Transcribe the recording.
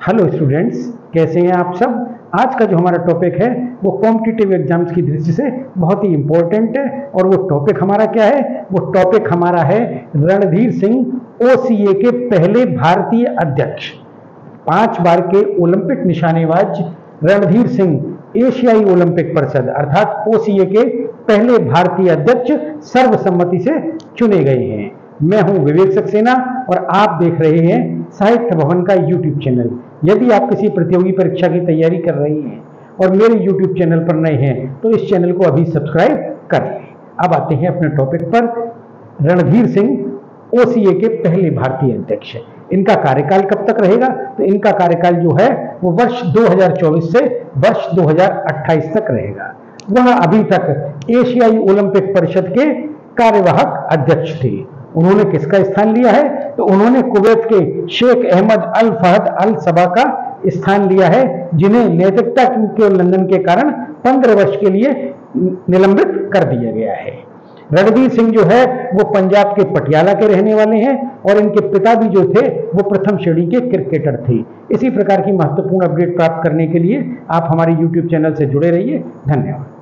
Hello students कैसे हैं आप सब? आज का जो हमारा टॉपिक है, वो कॉम्पिटिटिव एग्ज़ाम्स की दृष्टि से बहुत ही इंपॉर्टेंट है। और वो टॉपिक हमारा क्या है? वो टॉपिक हमारा है रणधीर सिंह ओसीए के पहले भारतीय अध्यक्ष। पाँच बार के ओलंपिक निशानेबाज रणधीर सिंह एशियाई ओलंपिक परिषद, अर्थात ओसीए के पहले भारतीय अध्यक्ष सर्वसम्मति से चुने गए हैं। मैं हूँ विवेक सक्सेना और आप देख रहे हैं साहित्य भवन का यूट्यूब चैनल यदि आप किसी प्रतियोगी परीक्षा की तैयारी कर रही हैं और मेरे यूट्यूब चैनल पर नए हैं तो इस चैनल को अभी सब्सक्राइब कर अब आते हैं अपने टॉपिक पर। रणधीर सिंह ओसीए के पहले भारतीय अध्यक्ष इनका कार्यकाल कब तक रहेगा? तो इनका कार्यकाल जो है, वो वर्ष 2024 से वर्ष 2028 तक रहेगा। वह अभी तक एशियाई ओलंपिक परिषद के कार्यवाहक अध्यक्ष थे। उन्होंने किसका स्थान लिया है? तो उन्होंने कुवैत के शेख अहमद अल फहद अल सबा का स्थान लिया है, जिन्हें नैतिकता के उल्लंघन के कारण पंद्रह वर्ष के लिए निलंबित कर दिया गया है। रणवीर सिंह जो है, वो पंजाब के पटियाला के रहने वाले हैं और इनके पिता भी जो थे, वो प्रथम श्रेणी के क्रिकेटर थे। इसी प्रकार की महत्वपूर्ण अपडेट प्राप्त करने के लिए आप हमारे यूट्यूब चैनल से जुड़े रहिए। धन्यवाद।